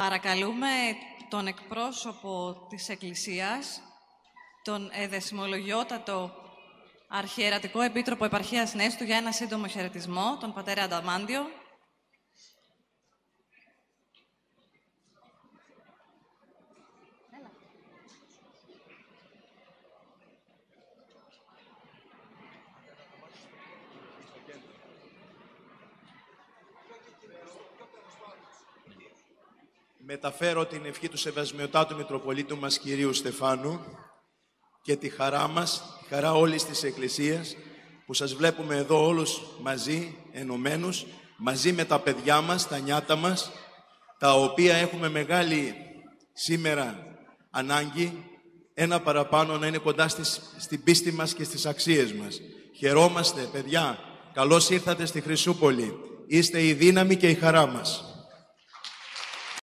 Παρακαλούμε τον εκπρόσωπο της Εκκλησίας, τον εδεσμολογιότατο Αρχιερατικό Επίτροπο Επαρχίας Νέστου για ένα σύντομο χαιρετισμό, τον πατέρα Ανταμάντιο. Μεταφέρω την ευχή του Σεβασμιωτάτου Μητροπολίτου μας Κυρίου Στεφάνου και τη χαρά μας, τη χαρά όλης της Εκκλησίας που σας βλέπουμε εδώ όλους μαζί, ενωμένους, μαζί με τα παιδιά μας, τα νιάτα μας, τα οποία έχουμε μεγάλη σήμερα ανάγκη ένα παραπάνω να είναι κοντά στις, στην πίστη μας και στις αξίες μας. Χαιρόμαστε, παιδιά. Καλώς ήρθατε στη Χρυσούπολη. Είστε η δύναμη και η χαρά μας.